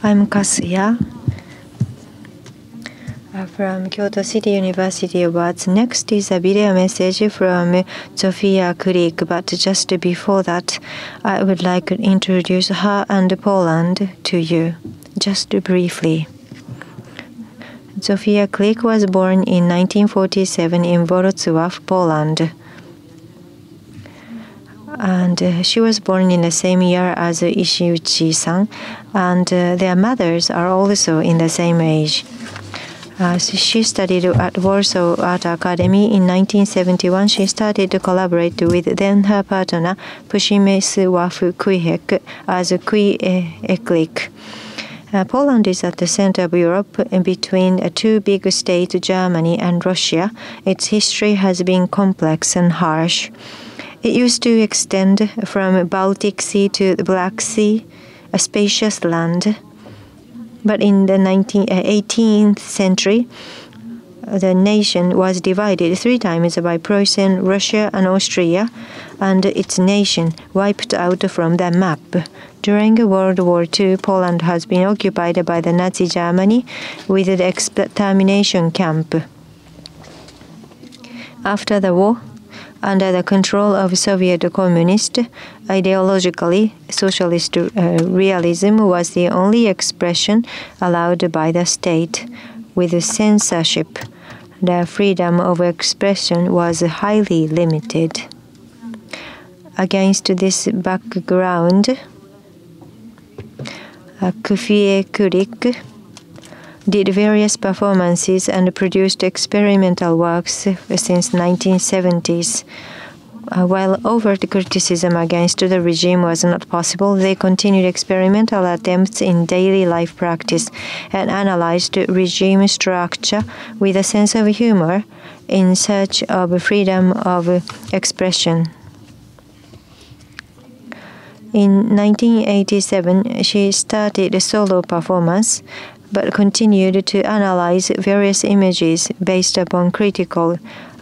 I'm Kasuya uh, from Kyoto City University of Arts. Next is a video message from Zofia Kulik, but just before that, I would like to introduce her and Poland to you, just briefly. Zofia Kulik was born in 1947 in Wrocław, Poland and uh, she was born in the same year as Ishiuchi-san, and uh, their mothers are also in the same age. Uh, she studied at Warsaw Art Academy. In 1971, she started to collaborate with then her partner Przemysław Kwiek as KwieKulik. Uh, Poland is at the center of Europe in between uh, two big states, Germany and Russia. Its history has been complex and harsh. It used to extend from Baltic Sea to the Black Sea, a spacious land. But in the 19, uh, 18th century, the nation was divided three times by Prussian, Russia, and Austria, and its nation wiped out from the map. During World War II, Poland has been occupied by the Nazi Germany with the extermination camp. After the war, under the control of Soviet communist, ideologically, socialist uh, realism was the only expression allowed by the state. With censorship, the freedom of expression was highly limited. Against this background, uh, Kulik did various performances and produced experimental works since 1970s. Uh, while overt criticism against the regime was not possible, they continued experimental attempts in daily life practice and analyzed regime structure with a sense of humor in search of freedom of expression. In 1987, she started a solo performance but continued to analyze various images based upon critical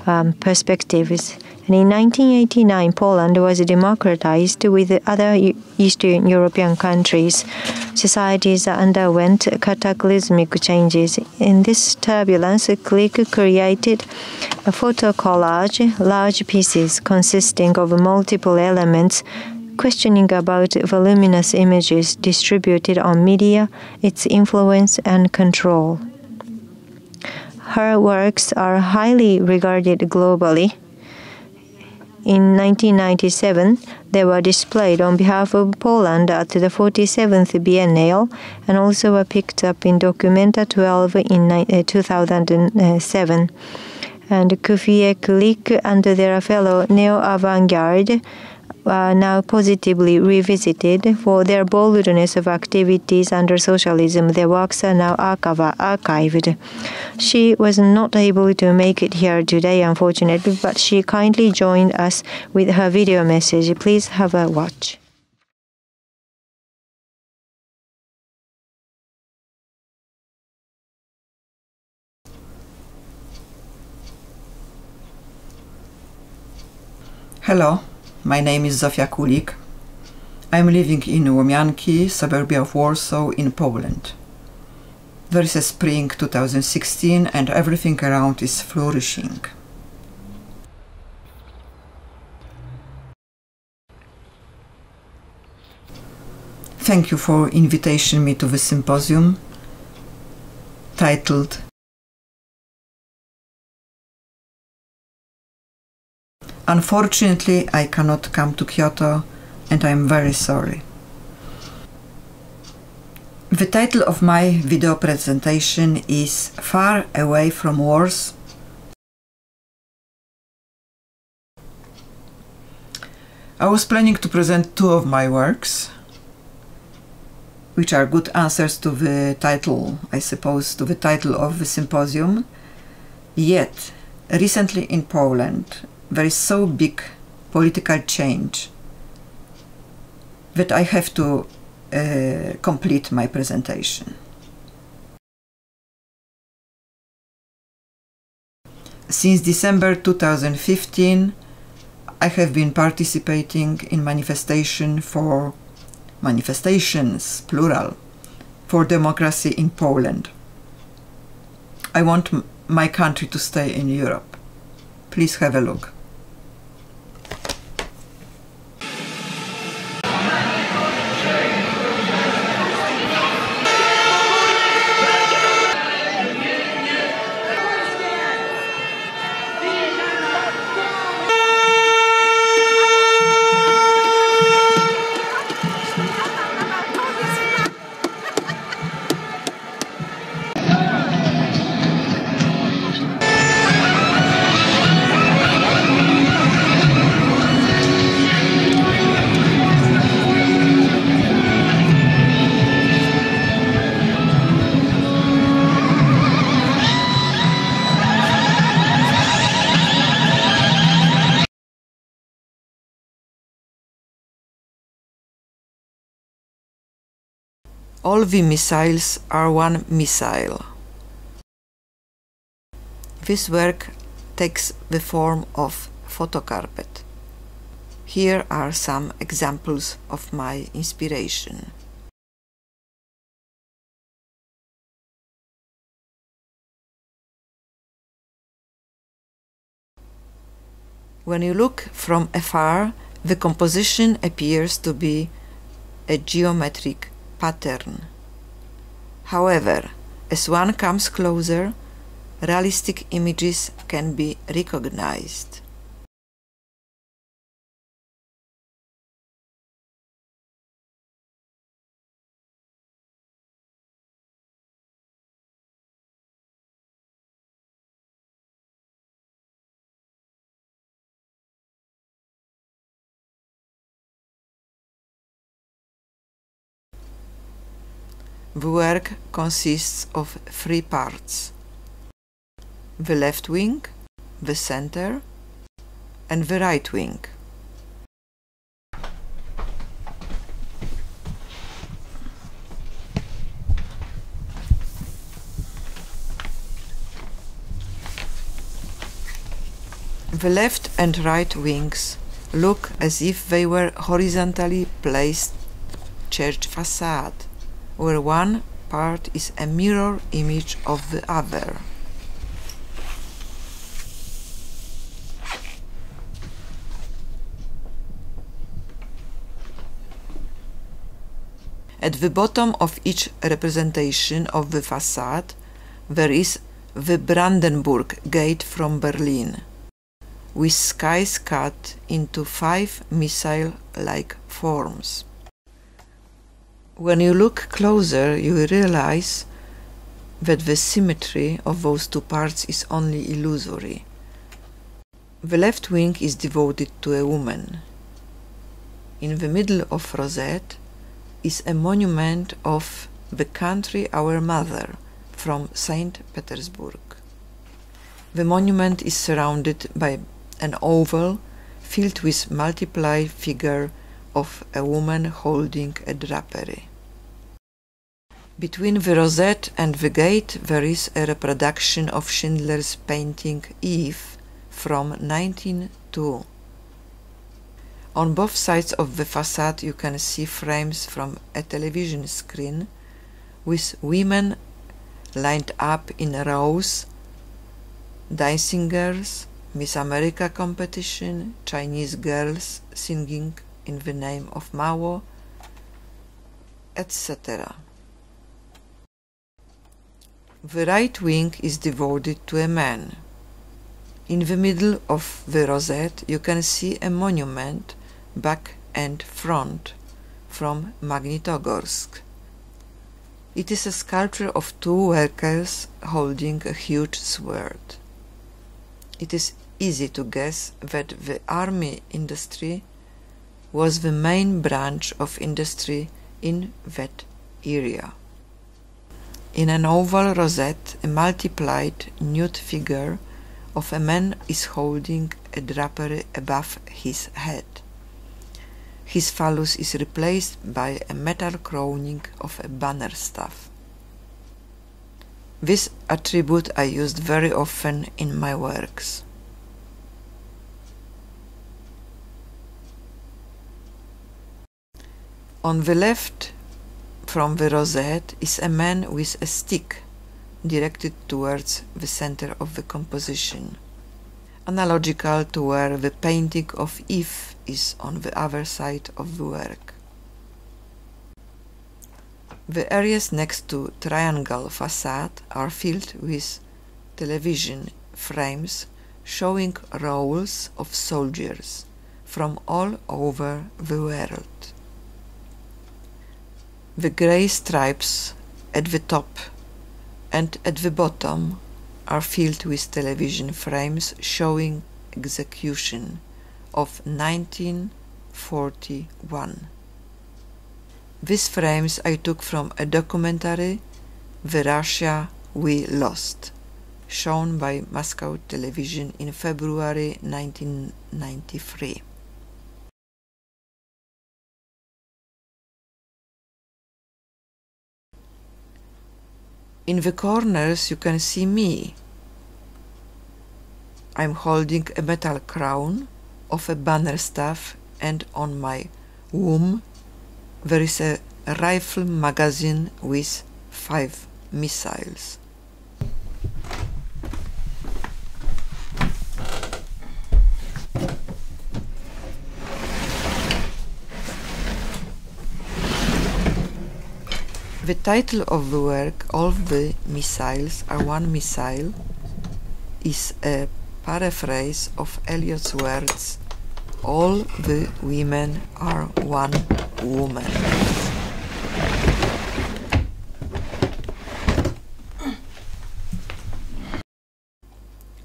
um, perspectives. And in 1989, Poland was democratized with other Eastern European countries. Societies underwent cataclysmic changes. In this turbulence, Kulik created a photo collage, large pieces consisting of multiple elements questioning about voluminous images distributed on media, its influence and control. Her works are highly regarded globally. In 1997, they were displayed on behalf of Poland at the 47th Biennial and also were picked up in Documenta 12 in uh, 2007. And KwieKulik and their fellow neo avant garde are now positively revisited for their boldness of activities under socialism. Their works are now archived. She was not able to make it here today, unfortunately, but she kindly joined us with her video message. Please have a watch. Hello. My name is Zofia Kulik. I'm living in Łomianki, suburbia of Warsaw in Poland. There is a spring 2016 and everything around is flourishing. Thank you for invitation me to the symposium titled Unfortunately, I cannot come to Kyoto and I am very sorry. The title of my video presentation is Far Away from Wars. I was planning to present two of my works, which are good answers to the title, I suppose, to the title of the symposium. Yet, recently in Poland, there is so big political change that I have to uh, complete my presentation. Since December 2015, I have been participating in manifestation for manifestations, plural, for democracy in Poland. I want my country to stay in Europe. Please have a look. All the missiles are one missile. This work takes the form of photocarpet. Here are some examples of my inspiration. When you look from afar, the composition appears to be a geometric pattern. However, as one comes closer, realistic images can be recognized. The work consists of three parts the left wing, the center, and the right wing. The left and right wings look as if they were horizontally placed church facade where one part is a mirror image of the other. At the bottom of each representation of the facade there is the Brandenburg Gate from Berlin, with skies cut into five missile-like forms. When you look closer, you realize that the symmetry of those two parts is only illusory. The left wing is devoted to a woman. In the middle of rosette is a monument of the country our mother from St. Petersburg. The monument is surrounded by an oval filled with multiplied figure of a woman holding a drapery. Between the rosette and the gate there is a reproduction of Szyndler's painting Eve from 1902. On both sides of the facade you can see frames from a television screen with women lined up in rows, dancing girls, Miss America competition, Chinese girls singing in the name of Mao, etc. The right wing is devoted to a man. In the middle of the rosette you can see a monument, back and front, from Magnitogorsk. It is a sculpture of two workers holding a huge sword. It is easy to guess that the army industry was the main branch of industry in that area. In an oval rosette, a multiplied nude figure of a man is holding a drapery above his head. His phallus is replaced by a metal crowning of a banner staff. This attribute I used very often in my works. On the left, from the rosette is a man with a stick directed towards the center of the composition, analogical to where the painting of Eve is on the other side of the work. The areas next to triangle facade are filled with television frames showing rows of soldiers from all over the world. The grey stripes at the top and at the bottom are filled with television frames showing execution of 1941. These frames I took from a documentary, The Russia We Lost, shown by Moscow Television in February 1993. In the corners you can see me. I'm holding a metal crown of a banner staff and on my womb there is a rifle magazine with five missiles. The title of the work, All the Missiles Are One Missile, is a paraphrase of Eliot's words, All the women are one woman.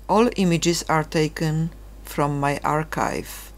All images are taken from my archive.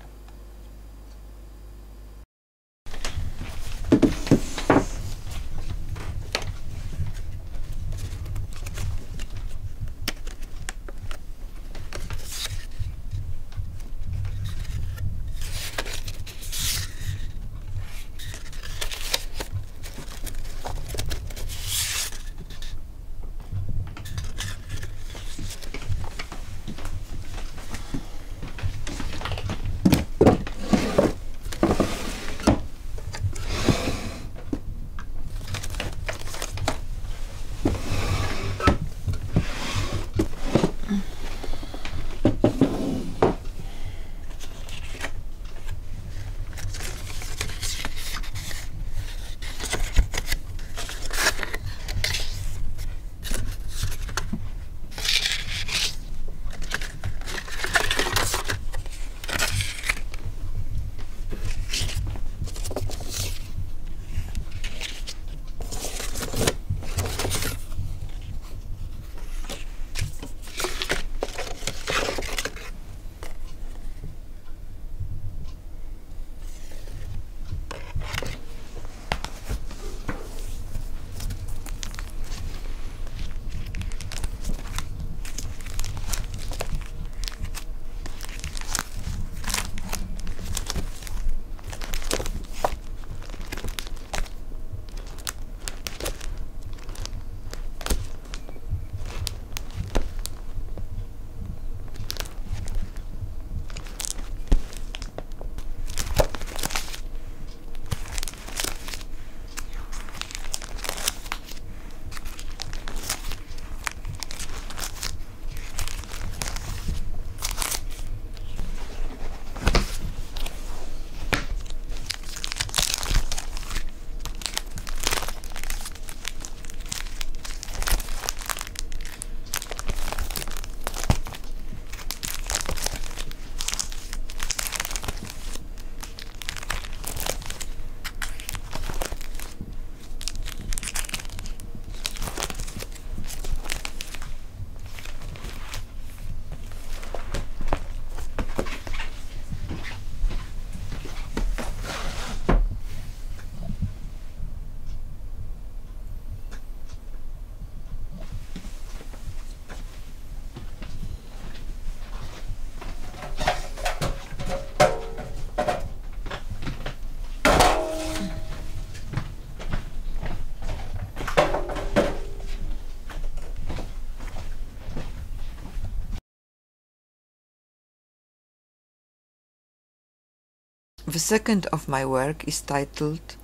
The second of my work is titled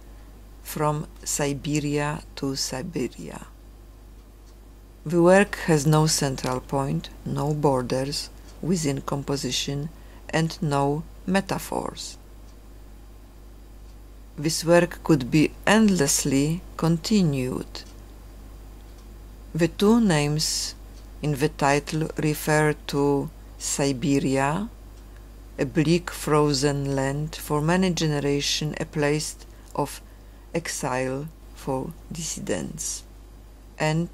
from Siberia to Cyberia. The work has no central point, no borders within composition, and no metaphors. This work could be endlessly continued. The two names in the title refer to Siberia, a bleak frozen land for many generations, a place of exile for dissidents, and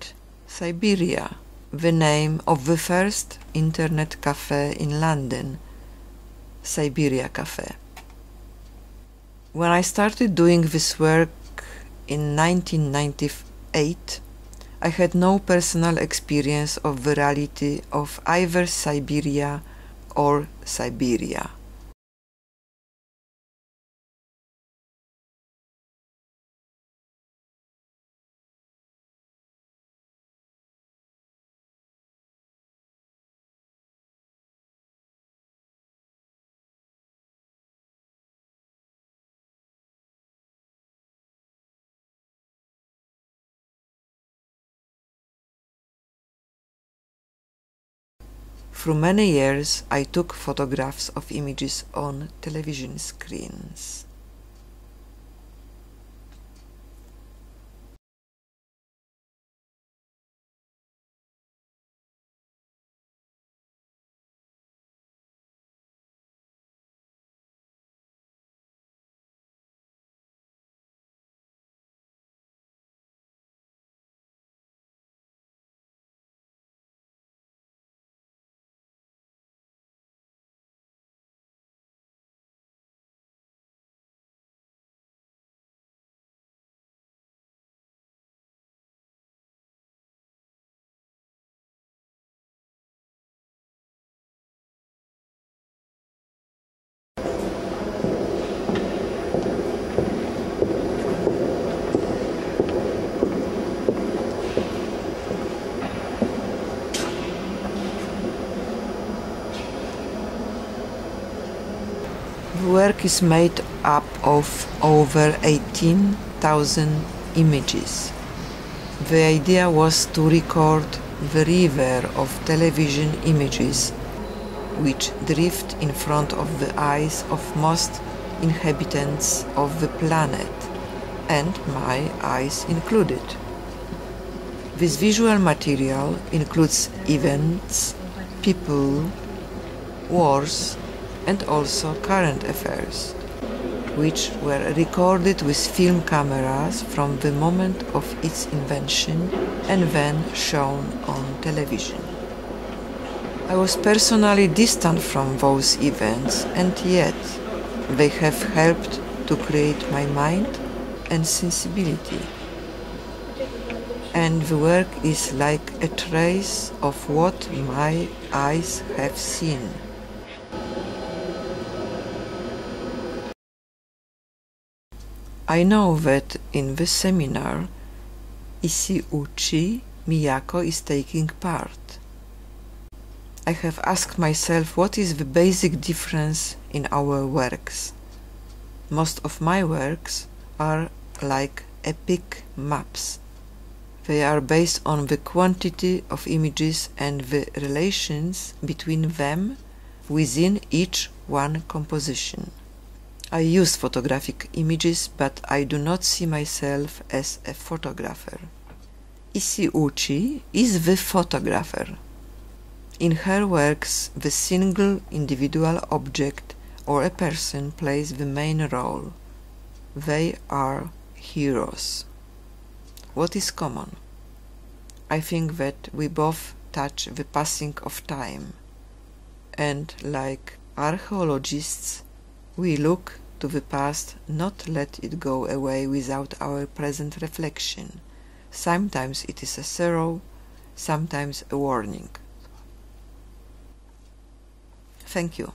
Cyberia, the name of the first internet cafe in London, Cyberia Cafe. When I started doing this work in 1998, I had no personal experience of the reality of either Siberia or Cyberia. Through many years, I took photographs of images on television screens. The work is made up of over 18,000 images. The idea was to record the river of television images which drift in front of the eyes of most inhabitants of the planet, and my eyes included. This visual material includes events, people, wars, and also current affairs, which were recorded with film cameras from the moment of its invention and then shown on television. I was personally distant from those events, and yet they have helped to create my mind and sensibility. And the work is like a trace of what my eyes have seen. I know that in this seminar, Ishiuchi Miyako is taking part. I have asked myself what is the basic difference in our works. Most of my works are like epic maps. They are based on the quantity of images and the relations between them within each one composition. I use photographic images, but I do not see myself as a photographer. Ishiuchi is the photographer. In her works, the single individual object or a person plays the main role. They are heroes. What is common? I think that we both touch the passing of time, and like archaeologists, we look to the past, not let it go away without our present reflection. Sometimes it is a sorrow, sometimes a warning. Thank you.